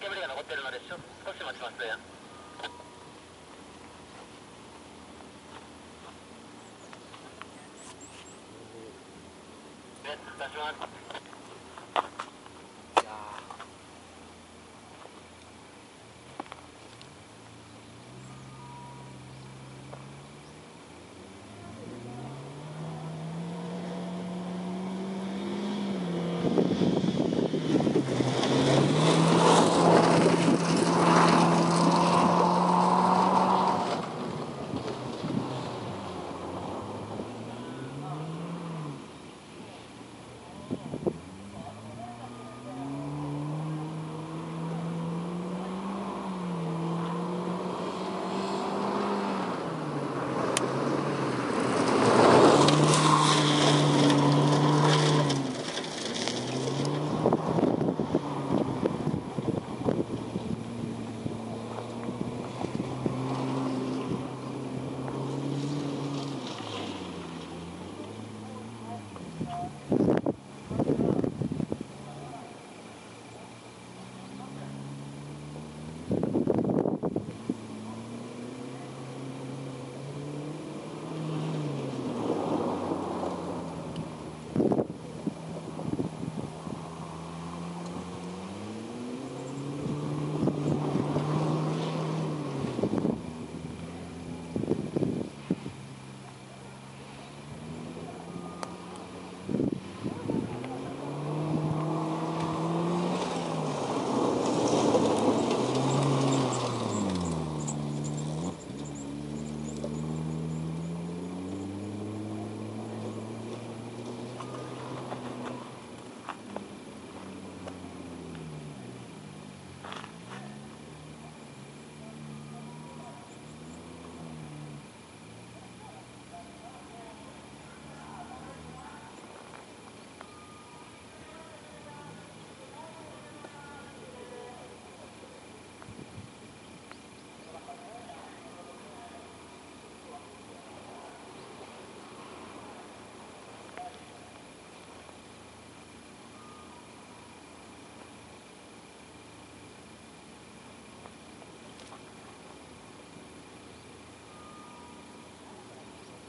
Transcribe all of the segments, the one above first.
煙が残ってるので少し待ちます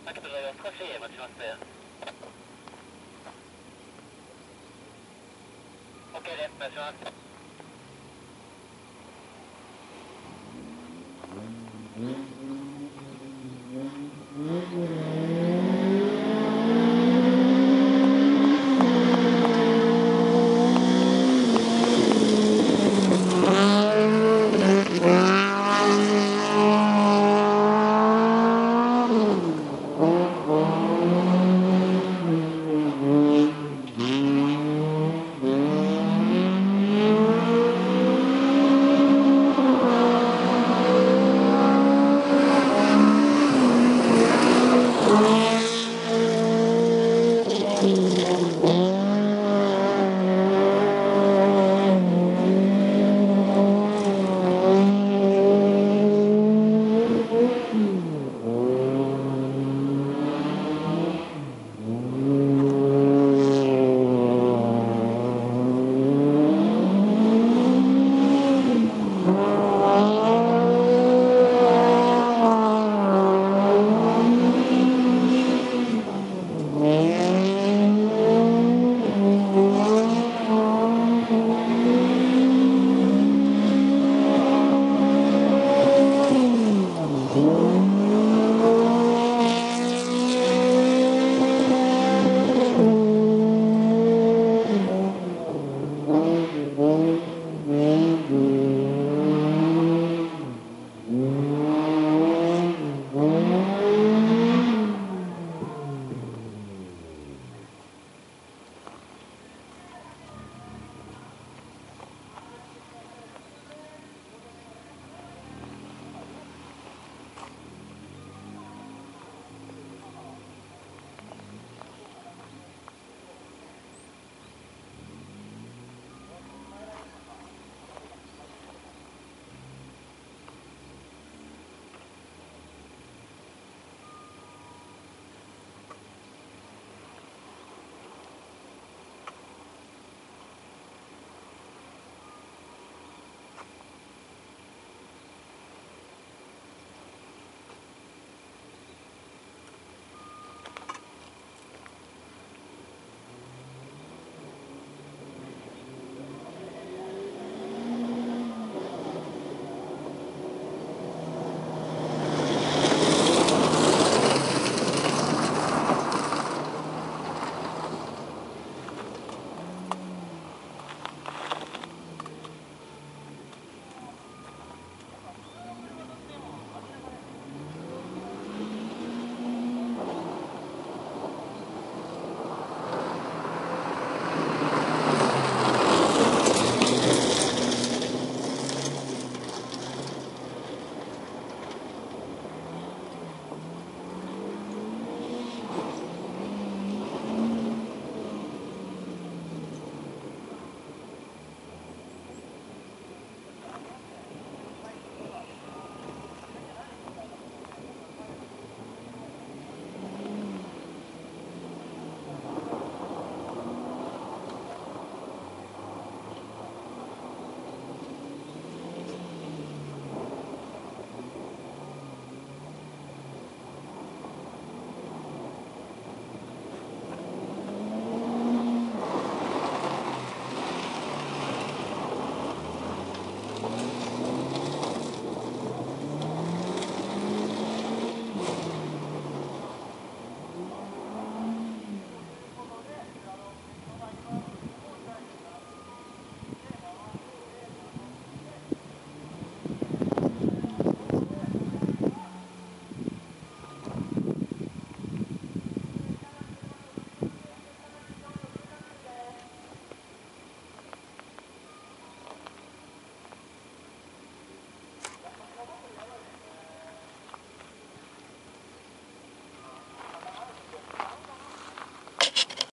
ありがとうございます少し待ちます OK ですお願いします